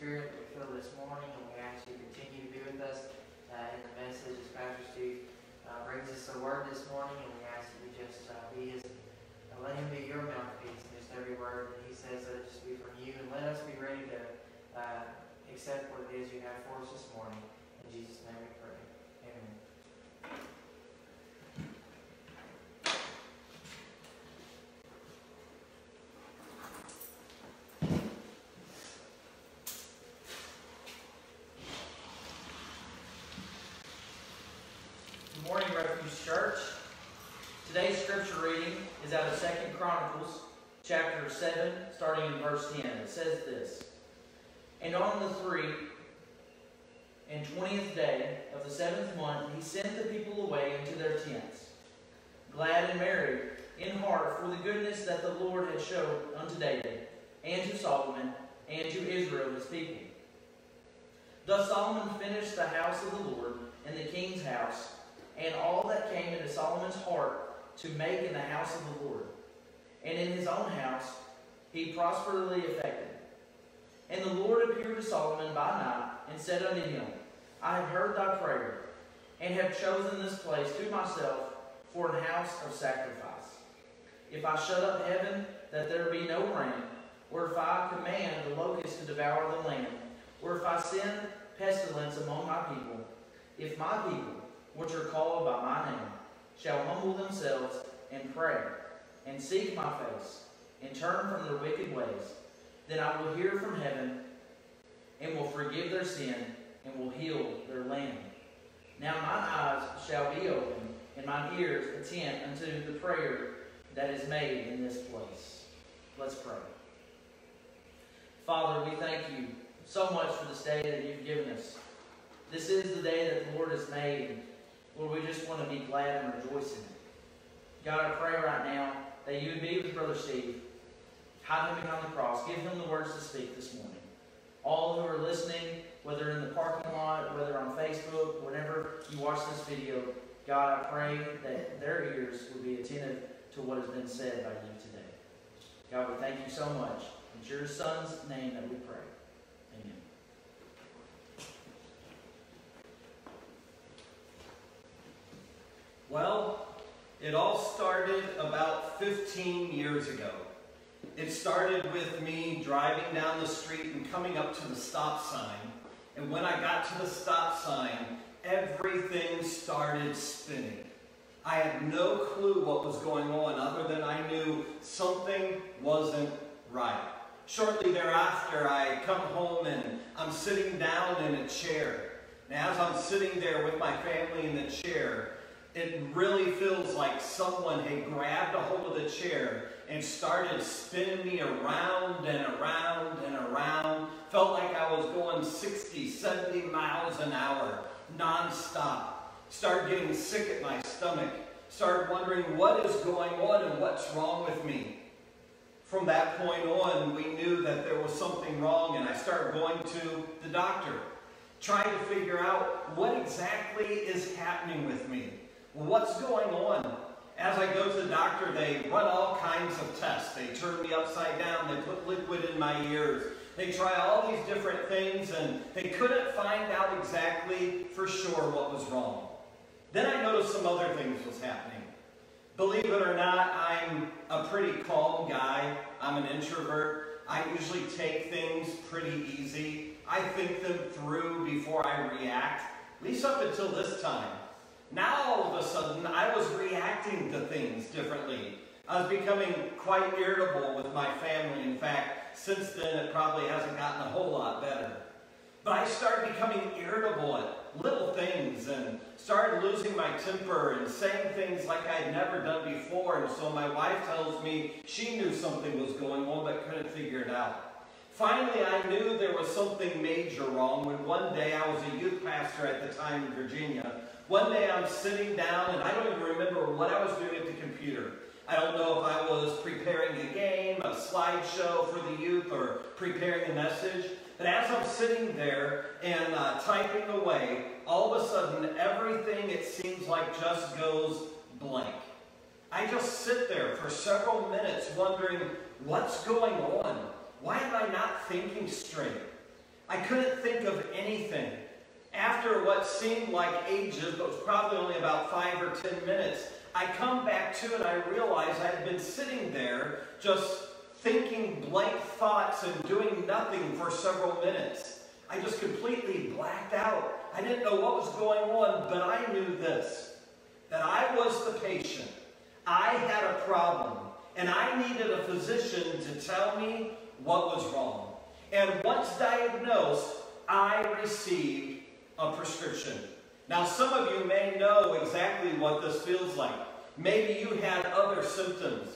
Spirit we feel this morning, and we ask you to continue to be with us uh, in the message as Pastor Steve uh, brings us the word this morning, and we ask you just uh, be his, uh, let him be your mouthpiece, and just every word that he says, let it just be from you, and let us be ready to uh, accept what it is you have for us this morning. In Jesus' name we pray. Amen. Good morning, Refuge Church. Today's scripture reading is out of Second Chronicles, chapter 7, starting in verse 10. It says this And on the three and twentieth day of the seventh month, he sent the people away into their tents, glad and merry in heart for the goodness that the Lord had showed unto David, and to Solomon, and to Israel his people. Thus Solomon finished the house of the Lord and the king's house, and all that came into Solomon's heart to make in the house of the Lord. And in his own house he prosperously effected. And the Lord appeared to Solomon by night, and said unto him, I have heard thy prayer, and have chosen this place to myself for an house of sacrifice. If I shut up heaven that there be no rain, or if I command the locusts to devour the land, or if I send pestilence among my people, if my people, which are called by my name, shall humble themselves and pray, and seek my face, and turn from their wicked ways, then I will hear from heaven, and will forgive their sin, and will heal their land. Now mine eyes shall be open, and mine ears attend unto the prayer that is made in this place. Let's pray. Father, we thank you so much for this day that you've given us. This is the day that the Lord has made. Lord, we just want to be glad and rejoice in it. God, I pray right now that you would be with Brother Steve. Hide him behind the cross. Give him the words to speak this morning. All who are listening, whether in the parking lot, whether on Facebook, whenever you watch this video, God, I pray that their ears would be attentive to what has been said by you today. God, we thank you so much. In your Son's name that we pray. Amen. Well, it all started about 15 years ago. It started with me driving down the street and coming up to the stop sign. And when I got to the stop sign, everything started spinning. I had no clue what was going on other than I knew something wasn't right. Shortly thereafter, I come home and I'm sitting down in a chair. And as I'm sitting there with my family in the chair, it really feels like someone had grabbed a hold of the chair and started spinning me around and around and around. Felt like I was going 60, 70 miles an hour, nonstop. Started getting sick at my stomach. Started wondering what is going on and what's wrong with me. From that point on, we knew that there was something wrong, and I started going to the doctor, trying to figure out what exactly is happening with me. What's going on? As I go to the doctor, they run all kinds of tests. They turn me upside down. They put liquid in my ears. They try all these different things, and they couldn't find out exactly for sure what was wrong. Then I noticed some other things was happening. Believe it or not, a pretty calm guy. I'm an introvert. I usually take things pretty easy. I think them through before I react, at least up until this time. Now all of a sudden, I was reacting to things differently. I was becoming quite irritable with my family. In fact, since then, it probably hasn't gotten a whole lot better. But I started becoming irritable at little things and started losing my temper and saying things like I'd never done before. And so my wife tells me she knew something was going on but couldn't figure it out. Finally, I knew there was something major wrong when one day I was a youth pastor at the time in Virginia. One day I'm sitting down and I don't even remember what I was doing at the computer. I don't know if I was preparing a game, a slideshow for the youth, or preparing a message. But as I'm sitting there and uh, typing away, all of a sudden everything it seems like just goes blank. I just sit there for several minutes wondering what's going on. Why am I not thinking straight? I couldn't think of anything. After what seemed like ages, but was probably only about five or ten minutes, I come back to and I realize I had been sitting there just thinking blank thoughts and doing nothing for several minutes. I just completely blacked out. I didn't know what was going on, but I knew this that I was the patient. I had a problem, and I needed a physician to tell me what was wrong. And once diagnosed, I received a prescription. Now, some of you may know exactly what this feels like. Maybe you had other symptoms.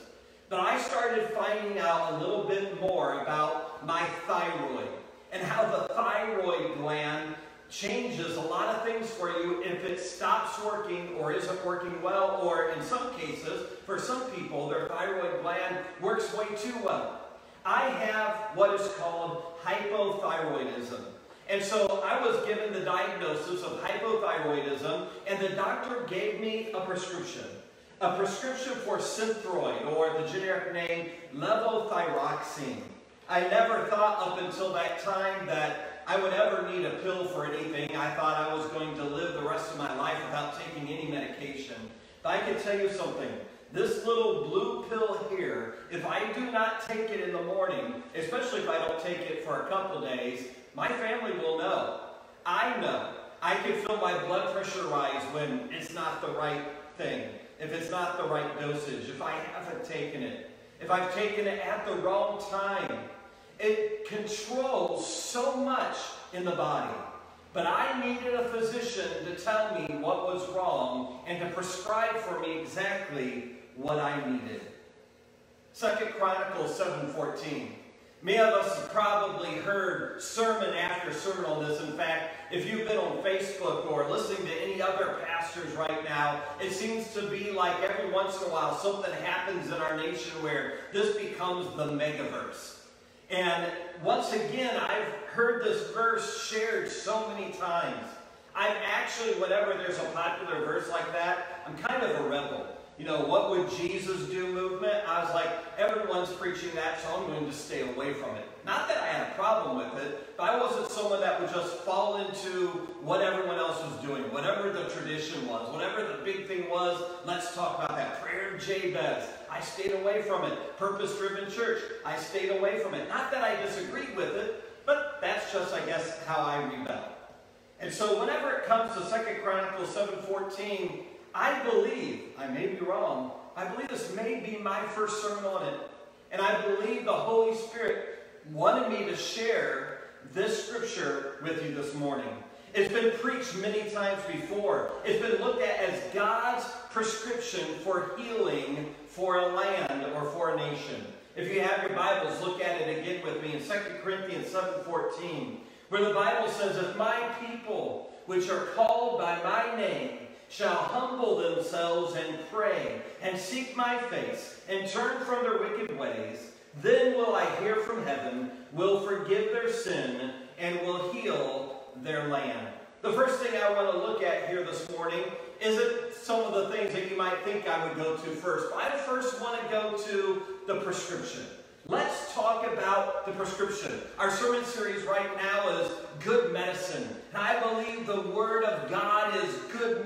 But I started finding out a little bit more about my thyroid and how the thyroid gland changes a lot of things for you if it stops working or isn't working well, or in some cases, for some people, their thyroid gland works way too well. I have what is called hypothyroidism. And so I was given the diagnosis of hypothyroidism, and the doctor gave me a prescription. A prescription for Synthroid, or the generic name levothyroxine. I never thought up until that time that I would ever need a pill for anything. I thought I was going to live the rest of my life without taking any medication. But I can tell you something. This little blue pill here, if I do not take it in the morning, especially if I don't take it for a couple days, my family will know. I know. I can feel my blood pressure rise when it's not the right thing, if it's not the right dosage, if I haven't taken it, if I've taken it at the wrong time. It controls so much in the body. But I needed a physician to tell me what was wrong and to prescribe for me exactly what I needed. Second Chronicles 7.14. Many of us have probably heard sermon after sermon on this. In fact, if you've been on Facebook or listening to any other pastors right now, it seems to be like every once in a while something happens in our nation where this becomes the megaverse. And once again, I've heard this verse shared so many times. I'm actually, whenever there's a popular verse like that, I'm kind of a rebel you know, what would Jesus do movement. I was like, everyone's preaching that, so I'm going to stay away from it. Not that I had a problem with it, but I wasn't someone that would just fall into what everyone else was doing, whatever the tradition was, whatever the big thing was, let's talk about that. Prayer Jabez, I stayed away from it. Purpose-driven church, I stayed away from it. Not that I disagreed with it, but that's just, I guess, how I rebel. And so whenever it comes to Second Chronicles 7.14, I believe, I may be wrong, I believe this may be my first sermon on it. And I believe the Holy Spirit wanted me to share this scripture with you this morning. It's been preached many times before. It's been looked at as God's prescription for healing for a land or for a nation. If you have your Bibles, look at it again with me in 2 Corinthians 7.14, where the Bible says, If my people, which are called by my name, shall humble themselves and pray and seek my face and turn from their wicked ways, then will I hear from heaven, will forgive their sin, and will heal their land. The first thing I want to look at here this morning isn't some of the things that you might think I would go to first. But I first want to go to the prescription. Let's talk about the prescription. Our sermon series right now is Good Medicine. And I believe the Word of God is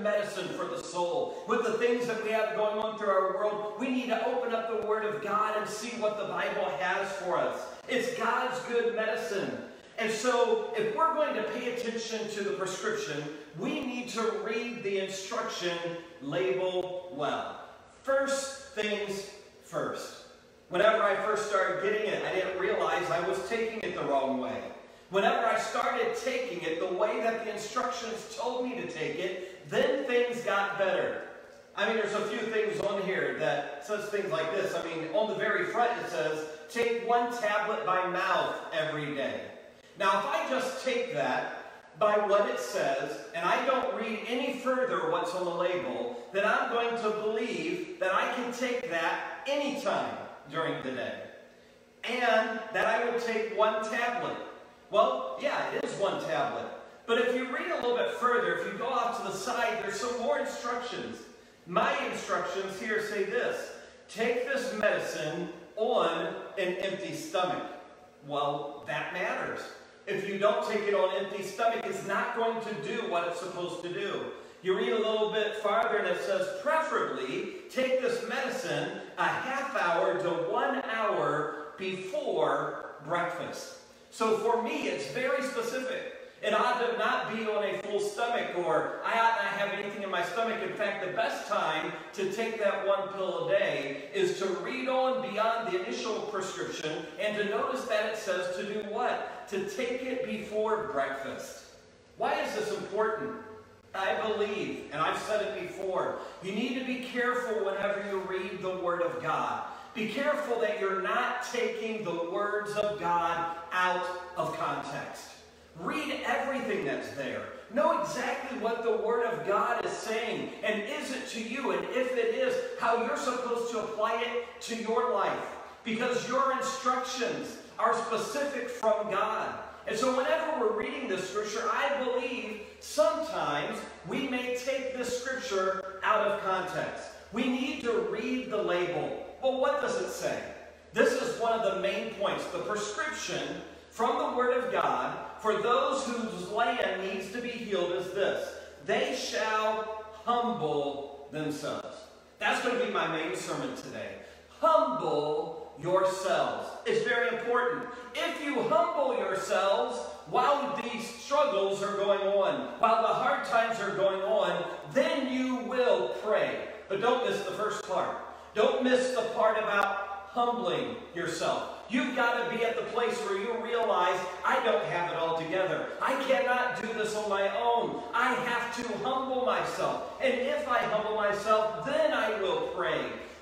medicine for the soul. With the things that we have going on through our world, we need to open up the Word of God and see what the Bible has for us. It's God's good medicine. And so, if we're going to pay attention to the prescription, we need to read the instruction label well. First things first. Whenever I first started getting it, I didn't realize I was taking it the wrong way. Whenever I started taking it the way that the instructions told me to take it, then things got better. I mean, there's a few things on here that says things like this. I mean, on the very front it says, take one tablet by mouth every day. Now, if I just take that by what it says, and I don't read any further what's on the label, then I'm going to believe that I can take that anytime during the day. And that I would take one tablet. Well, yeah, it is one tablet. But if you read a little bit further, if you go off to the side, there's some more instructions. My instructions here say this. Take this medicine on an empty stomach. Well, that matters. if you don't take it on empty stomach, it's not going to do what it's supposed to do. You read a little bit farther and it says, preferably take this medicine a half hour to one hour before breakfast. So for me, it's very specific. It ought to not be on a full stomach or I ought not have anything in my stomach. In fact, the best time to take that one pill a day is to read on beyond the initial prescription and to notice that it says to do what? To take it before breakfast. Why is this important? I believe, and I've said it before, you need to be careful whenever you read the Word of God. Be careful that you're not taking the words of God out of context. Read everything that's there. Know exactly what the Word of God is saying. And is it to you? And if it is, how you're supposed to apply it to your life. Because your instructions are specific from God. And so whenever we're reading this scripture, I believe sometimes we may take this scripture out of context. We need to read the label. Well, what does it say? This is one of the main points. The prescription from the Word of God for those whose land needs to be healed is this they shall humble themselves. That's going to be my main sermon today. Humble yourselves. It's very important. If you humble yourselves while these struggles are going on, while the hard times are going on, then you will pray. But don't miss the first part. Don't miss the part about humbling yourself. You've got to be at the place where you realize I don't have it all together. I cannot do this on my own. I have to humble myself. And if I humble myself, then I will pray.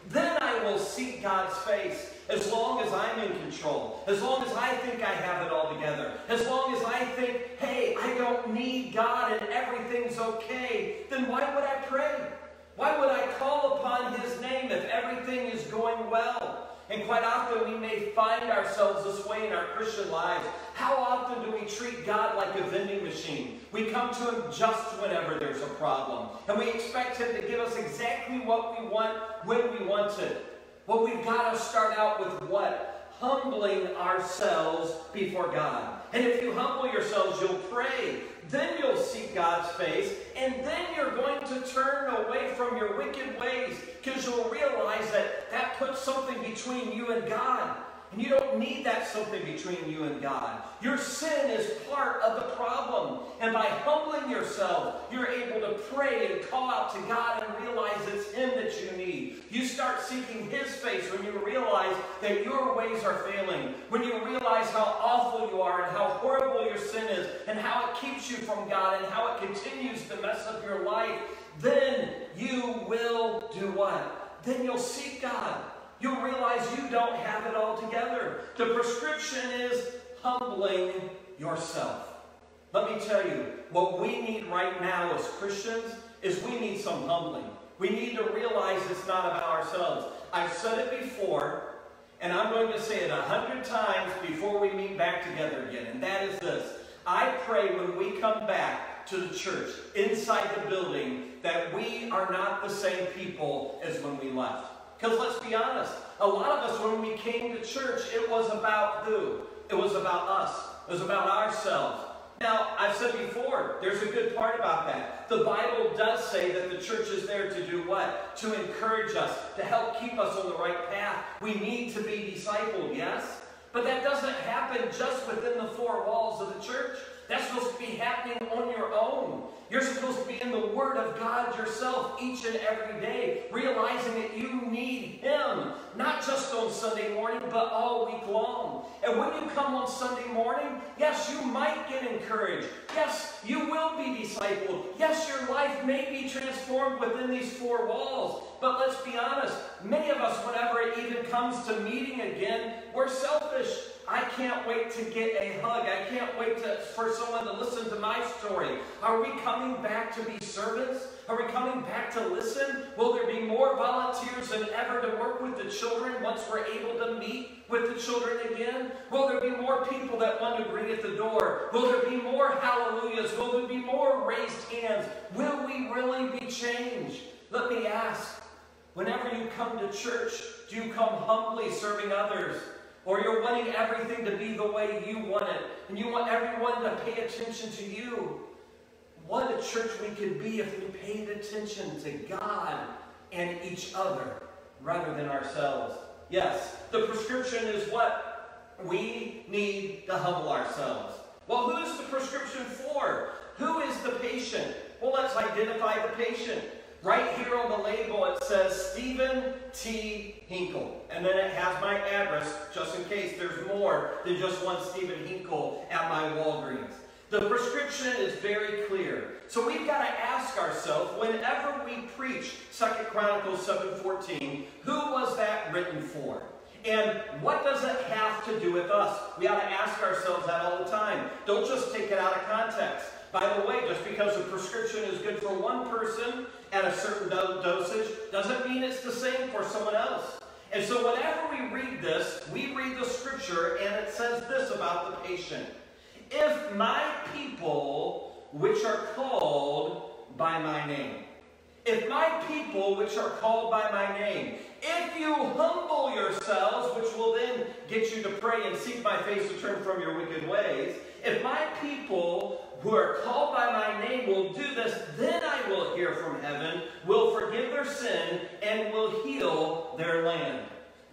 Then I will seek God's face. As long as I'm in control, as long as I think I have it all together, as long as I think, hey, I don't need God and everything's okay, then why would I pray? Why would I call upon His name if everything is going well? And quite often we may find ourselves this way in our Christian lives. How often do we treat God like a vending machine? We come to Him just whenever there's a problem. And we expect Him to give us exactly what we want when we want it. Well, we've got to start out with what? Humbling ourselves before God. And if you humble yourselves, you'll pray. Then you'll seek God's face, and then you're going to turn away from your wicked ways because you'll realize that that puts something between you and God. And you don't need that something between you and God. Your sin is part of the problem. And by humbling yourself, you're able to pray and call out to God and realize it's Him that you need. You start seeking His face when you realize that your ways are failing. When you realize how awful you are and how horrible your sin is and how it keeps you from God and how it continues to mess up your life. Then you will do what? Then you'll seek God. You'll realize you don't have it all together. The prescription is humbling yourself. Let me tell you, what we need right now as Christians is we need some humbling. We need to realize it's not about ourselves. I've said it before, and I'm going to say it a hundred times before we meet back together again, and that is this. I pray when we come back to the church, inside the building, that we are not the same people as when we left. Because let's be honest, a lot of us, when we came to church, it was about who? It was about us. It was about ourselves. Now, I've said before, there's a good part about that. The Bible does say that the church is there to do what? To encourage us, to help keep us on the right path. We need to be discipled, yes? But that doesn't happen just within the four walls of the church. That's supposed to be happening on your own. You're supposed to be in the Word of God yourself each and every day, realizing that you need Him, not just on Sunday morning, but all week long. And when you come on Sunday morning, yes, you might get encouraged. Yes, you will be discipled. Yes, your life may be transformed within these four walls. But let's be honest, many of us, whenever it even comes to meeting again, we're selfish. I can't wait to get a hug. I can't wait to, for someone to listen to my story. Are we coming back to be servants? Are we coming back to listen? Will there be more volunteers than ever to work with the children once we're able to meet with the children again? Will there be more people that want to greet at the door? Will there be more hallelujahs? Will there be more raised hands? Will we really be changed? Let me ask, whenever you come to church, do you come humbly serving others? Or you're wanting everything to be the way you want it, and you want everyone to pay attention to you. What a church we could be if we paid attention to God and each other rather than ourselves. Yes, the prescription is what? We need to humble ourselves. Well, who's the prescription for? Who is the patient? Well, let's identify the patient. Right here on the label, it says Stephen T. Hinkle. And then it has my address, just in case there's more than just one Stephen Hinkle at my Walgreens. The prescription is very clear. So we've got to ask ourselves, whenever we preach 2 Chronicles 7.14, who was that written for? And what does it have to do with us? We ought to ask ourselves that all the time. Don't just take it out of context. By the way, just because a prescription is good for one person at a certain do dosage doesn't mean it's the same for someone else. And so whenever we read this, we read the scripture and it says this about the patient. If my people, which are called by my name, if my people, which are called by my name, if you humble yourselves, which will then get you to pray and seek my face to turn from your wicked ways, if my people who are called by my name will do this, then I will hear from heaven, will forgive their sin, and will heal their land.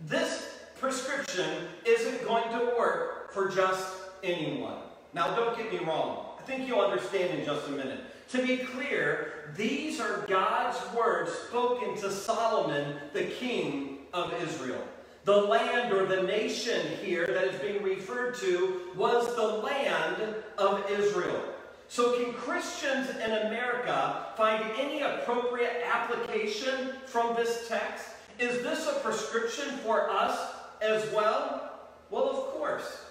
This prescription isn't going to work for just anyone. Now, don't get me wrong. I think you'll understand in just a minute. To be clear, these are God's words spoken to Solomon, the king of Israel. The land or the nation here that is being referred to was the land of Israel. So, can Christians in America find any appropriate application from this text? Is this a prescription for us as well? Well, of course.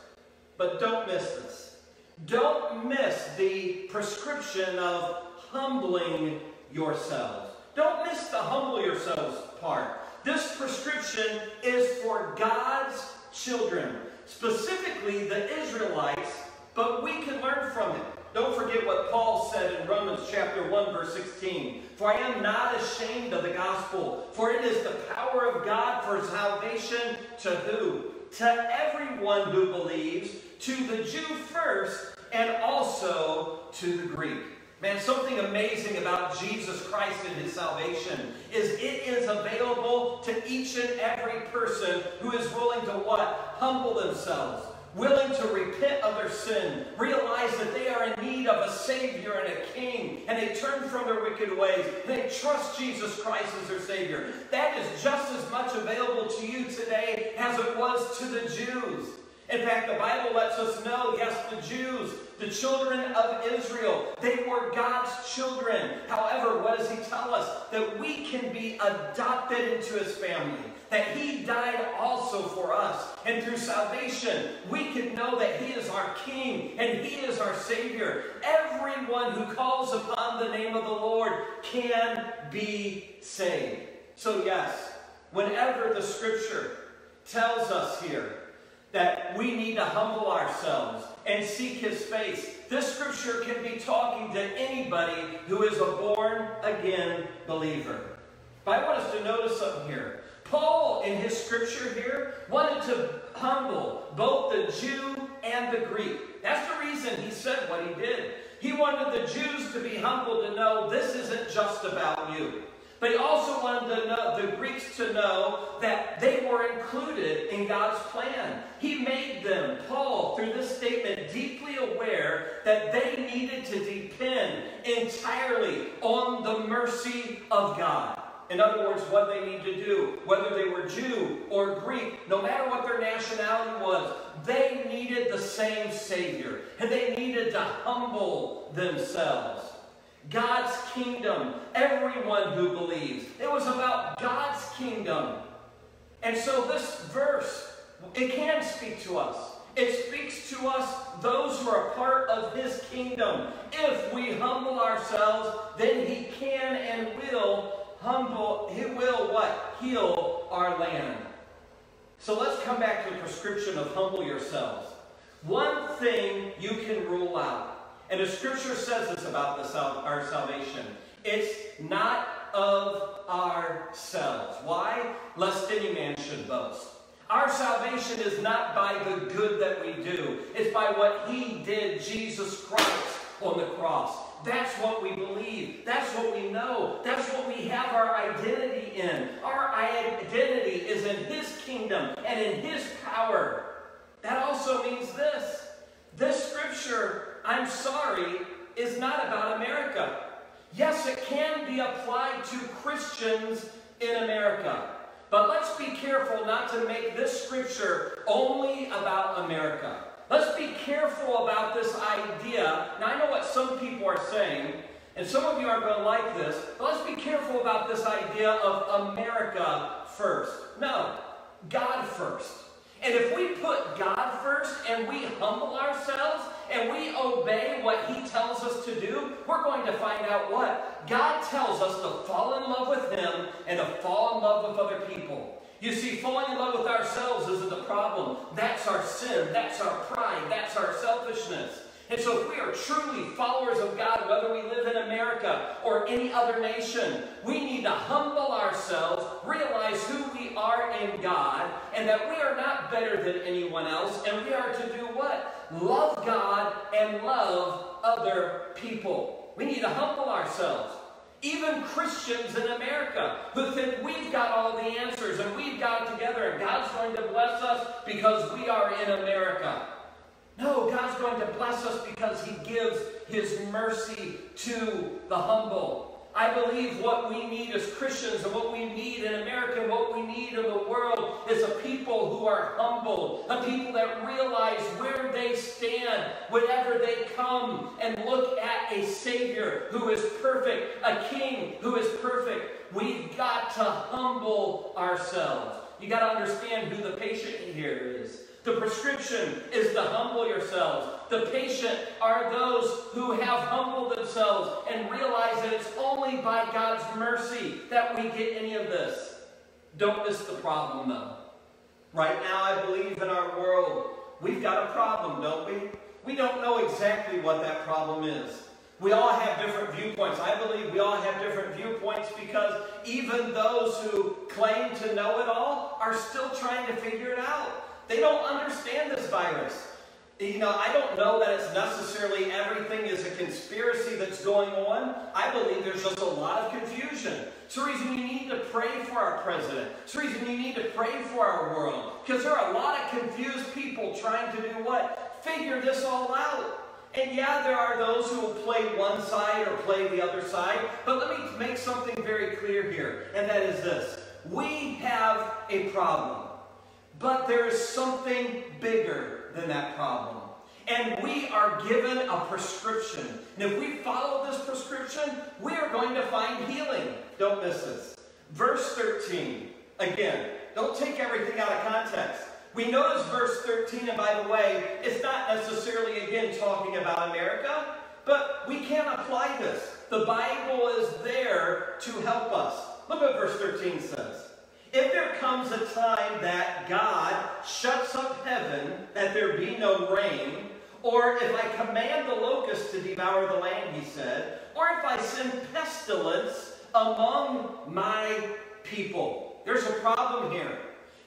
But don't miss this. Don't miss the prescription of humbling yourselves. Don't miss the humble yourselves part. This prescription is for God's children, specifically the Israelites, but we can learn from it. Don't forget what Paul said in Romans chapter 1 verse 16. For I am not ashamed of the gospel, for it is the power of God for salvation to who? To everyone who believes, to the Jew first, and also to the Greek. Man, something amazing about Jesus Christ and his salvation is it is available to each and every person who is willing to what? Humble themselves willing to repent of their sin, realize that they are in need of a Savior and a King, and they turn from their wicked ways. They trust Jesus Christ as their Savior. That is just as much available to you today as it was to the Jews. In fact, the Bible lets us know, yes, the Jews, the children of Israel, they were God's children. However, what does he tell us? That we can be adopted into his family that he died also for us. And through salvation, we can know that he is our king and he is our savior. Everyone who calls upon the name of the Lord can be saved. So yes, whenever the scripture tells us here that we need to humble ourselves and seek his face, this scripture can be talking to anybody who is a born again believer. But I want us to notice something here. Paul, in his scripture here, wanted to humble both the Jew and the Greek. That's the reason he said what he did. He wanted the Jews to be humble to know this isn't just about you. But he also wanted the Greeks to know that they were included in God's plan. He made them, Paul, through this statement, deeply aware that they needed to depend entirely on the mercy of God. In other words, what they need to do, whether they were Jew or Greek, no matter what their nationality was, they needed the same Savior. And they needed to humble themselves. God's kingdom, everyone who believes. It was about God's kingdom. And so this verse, it can speak to us. It speaks to us, those who are part of His kingdom. If we humble ourselves, then He can and will humble, He will what? Heal our land. So let's come back to the prescription of humble yourselves. One thing you can rule out, and the scripture says this about the sal our salvation. It's not of ourselves. Why? Lest any man should boast. Our salvation is not by the good that we do, it's by what He did, Jesus Christ, on the cross. That's what we believe. That's what we know. That's what we have our identity in. Our identity is in His kingdom and in His power. That also means this. This scripture, I'm sorry, is not about America. Yes, it can be applied to Christians in America. But let's be careful not to make this scripture only about America. Let's be careful about this idea. Now, I know what some people are saying, and some of you are going to like this, but let's be careful about this idea of America first. No, God first. And if we put God first and we humble ourselves and we obey what He tells us to do, we're going to find out what? God tells us to fall in love with Him and to fall in love with other people. You see, falling in love with ourselves isn't the problem. That's our sin. That's our pride. That's our selfishness. And so, if we are truly followers of God, whether we live in America or any other nation, we need to humble ourselves, realize who we are in God, and that we are not better than anyone else, and we are to do what? Love God and love other people. We need to humble ourselves. Even Christians in America who think we've got all the answers and we've got it together and God's going to bless us because we are in America. No, God's going to bless us because He gives His mercy to the humble. I believe what we need as Christians and what we need in America and what we need in the world are humble, a people that realize where they stand whenever they come and look at a Savior who is perfect, a King who is perfect. We've got to humble ourselves. You got to understand who the patient here is. The prescription is to humble yourselves. The patient are those who have humbled themselves and realize that it's only by God's mercy that we get any of this. Don't miss the problem, though. Right now, I believe in our world, we've got a problem, don't we? We don't know exactly what that problem is. We all have different viewpoints. I believe we all have different viewpoints because even those who claim to know it all are still trying to figure it out. They don't understand this virus. You know, I don't know that it's necessarily everything is a conspiracy that's going on. I believe there's just a lot of confusion. It's the reason we need to pray for our president. It's the reason we need to pray for our world. Because there are a lot of confused people trying to do what? Figure this all out. And yeah, there are those who will play one side or play the other side. But let me make something very clear here, and that is this. We have a problem. But there is something bigger than that problem. And we are given a prescription. And if we follow this prescription, we are going to find healing. Don't miss this. Verse 13. Again, don't take everything out of context. We notice verse 13, and by the way, it's not necessarily, again, talking about America, but we can apply this. The Bible is there to help us. Look what verse 13 says. If there comes a time that God shuts up heaven, that there be no rain, or if I command the locusts to devour the land, he said, or if I send pestilence among my people. There's a problem here.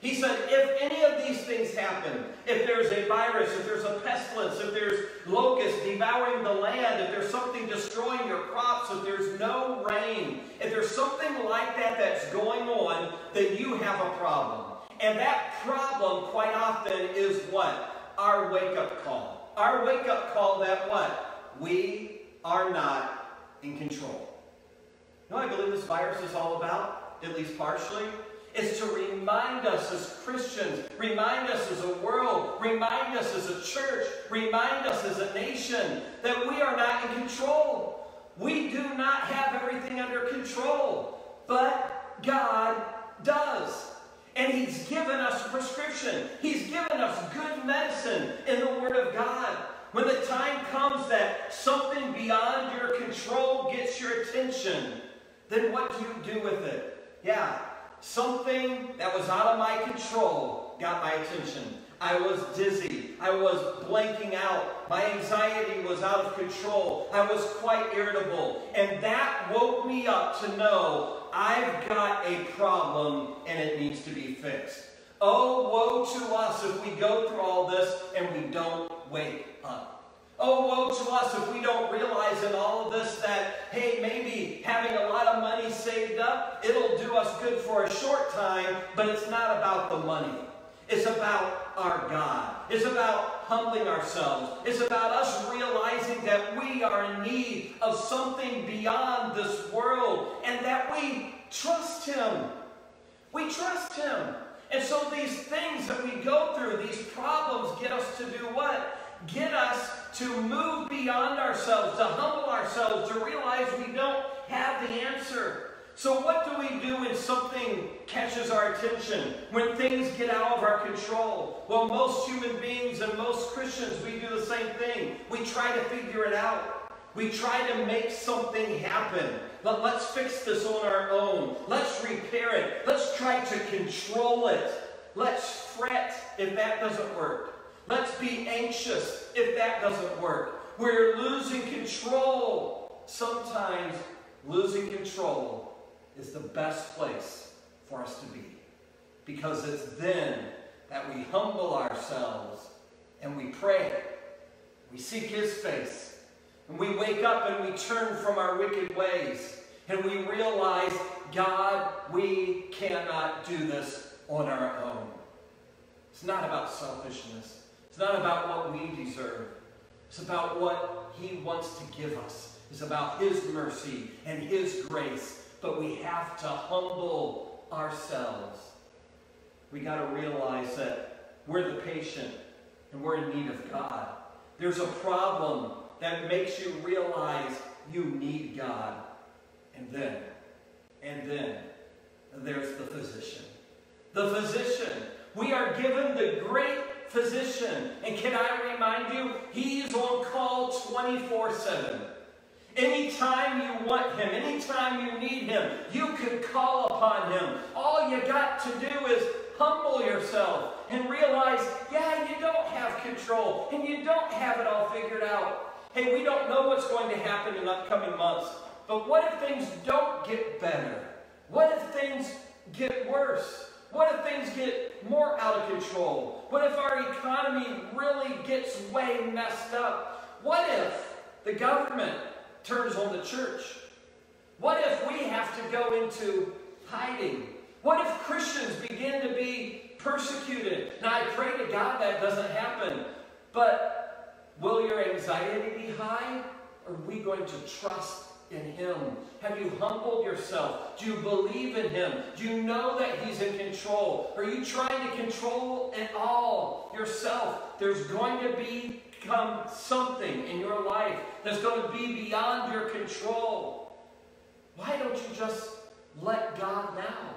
He said, if any of these things happen, if there's a virus, if there's a pestilence, if there's locusts devouring the land, if there's something destroying your crops, if there's no rain, if there's something like that that's going on, then you have a problem. And that problem, quite often, is what? Our wake-up call. Our wake-up call that what? We are not in control. You know I believe this virus is all about? At least partially? Is to remind us as Christians, remind us as a world, remind us as a church, remind us as a nation that we are not in control. We do not have everything under control, but God does. And He's given us a prescription. He's given us good medicine in the Word of God. When the time comes that something beyond your control gets your attention, then what do you do with it? Yeah, Something that was out of my control got my attention. I was dizzy. I was blanking out. My anxiety was out of control. I was quite irritable. And that woke me up to know I've got a problem and it needs to be fixed. Oh, woe to us if we go through all this and we don't wake up. Oh, woe to us if we don't realize in all of this that, hey, maybe having a lot of money saved up, it'll do us good for a short time, but it's not about the money. It's about our God. It's about humbling ourselves. It's about us realizing that we are in need of something beyond this world and that we trust Him. We trust Him. And so these things that we go through, these problems, get us to do what? Get us to move beyond ourselves, to humble ourselves, to realize we don't have the answer. So, what do we do when something catches our attention? When things get out of our control? Well, most human beings and most Christians, we do the same thing. We try to figure it out. We try to make something happen. But let's fix this on our own. Let's repair it. Let's try to control it. Let's fret if that doesn't work. Let's be anxious if that doesn't work. We're losing control. Sometimes losing control is the best place for us to be. Because it's then that we humble ourselves and we pray. We seek His face. And we wake up and we turn from our wicked ways. And we realize, God, we cannot do this on our own. It's not about selfishness. It's not about what we deserve. It's about what He wants to give us. It's about His mercy and His grace but we have to humble ourselves. We got to realize that we're the patient and we're in need of God. There's a problem that makes you realize you need God. And then, and then, there's the physician. The physician. We are given the great physician. And can I remind you, he is on call 24 7. Anytime you want Him, anytime you need Him, you can call upon Him. All you got to do is humble yourself and realize, yeah, you don't have control and you don't have it all figured out. Hey, we don't know what's going to happen in upcoming months, but what if things don't get better? What if things get worse? What if things get more out of control? What if our economy really gets way messed up? What if the government turns on the church? What if we have to go into hiding? What if Christians begin to be persecuted? Now, I pray to God that doesn't happen. But will your anxiety be high? Are we going to trust in Him? Have you humbled yourself? Do you believe in Him? Do you know that He's in control? Are you trying to control it all yourself? There's going to be become something in your life that's going to be beyond your control. Why don't you just let God now?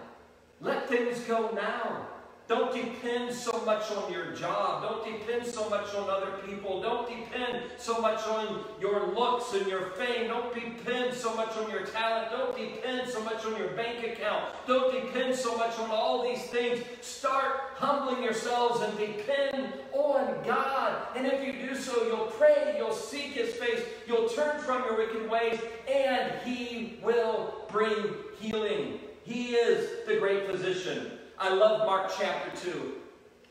Let things go now. Don't depend so much on your job. Don't depend so much on other people. Don't depend so much on your looks and your fame. Don't depend so much on your talent. Don't depend so much on your bank account. Don't depend so much on all these things. Start humbling yourselves and depend on God. And if you do so, you'll pray, you'll seek His face, you'll turn from your wicked ways, and He will bring healing. He is the great physician. I love Mark chapter 2.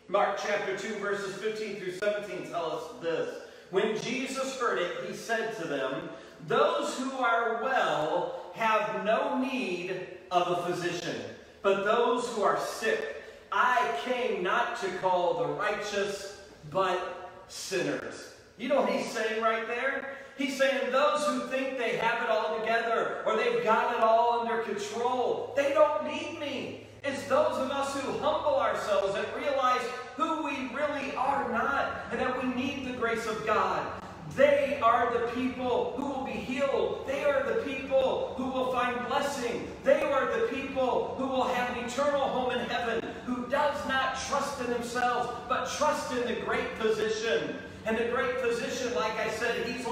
Mark chapter 2, verses 15 through 17 tell us this. When Jesus heard it, he said to them, Those who are well have no need of a physician, but those who are sick. I came not to call the righteous, but sinners. You know what he's saying right there? He's saying those who think they have it all together or they've got it all under control, they don't need me. It's those of us who humble ourselves and realize who we really are not and that we need the grace of God. They are the people who will be healed. They are the people who will find blessing. They are the people who will have an eternal home in heaven, who does not trust in themselves, but trust in the great physician and the great physician, like I said, he's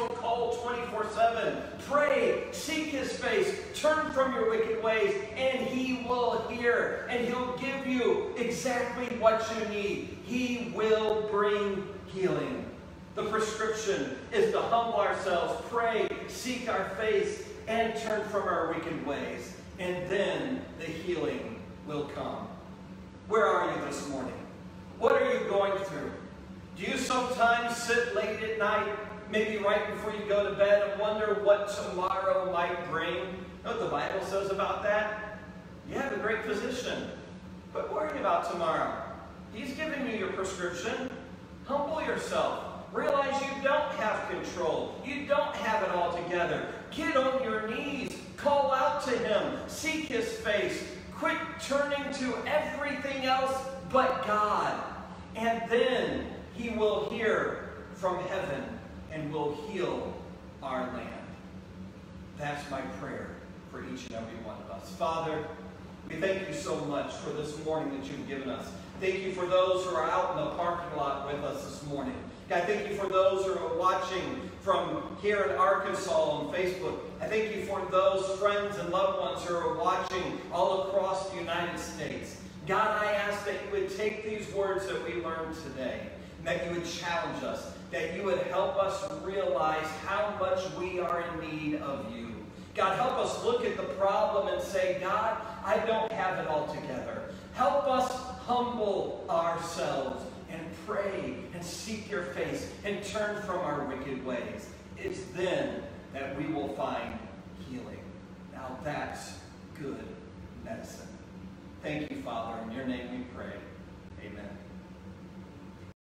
24 7. Pray, seek his face, turn from your wicked ways, and he will hear. And he'll give you exactly what you need. He will bring healing. The prescription is to humble ourselves, pray, seek our face, and turn from our wicked ways. And then the healing will come. Where are you this morning? What are you going through? Do you sometimes sit late at night, maybe right before you go to bed, and wonder what tomorrow might bring? Know what the Bible says about that? You have a great physician. Quit worrying about tomorrow. He's giving you your prescription. Humble yourself. Realize you don't have control. You don't have it all together. Get on your knees. Call out to Him. Seek His face. Quit turning to everything else but God. And then He will hear from heaven and will heal our land. That's my prayer for each and every one of us. Father, we thank you so much for this morning that you've given us. Thank you for those who are out in the parking lot with us this morning. God, thank you for those who are watching from here in Arkansas on Facebook. I thank you for those friends and loved ones who are watching all across the United States. God, I ask that you would take these words that we learned today, and that you would challenge us, that you would help us realize how much we are in need of you. God, help us look at the problem and say, God, I don't have it all together. Help us humble ourselves and pray and seek your face and turn from our wicked ways. It's then that we will find healing. Now that's good medicine. Thank you, Father. In your name we pray. Amen.